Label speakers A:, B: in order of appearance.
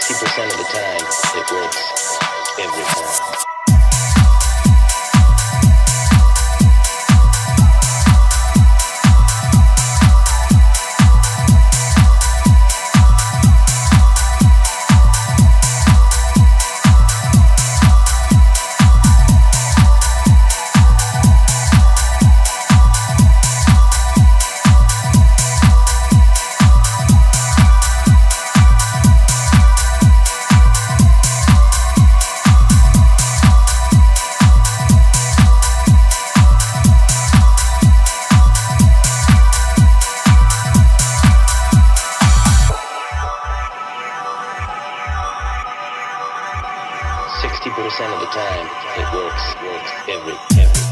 A: 60% of the time, it works every time. Sixty percent of the time, it works. Works every every.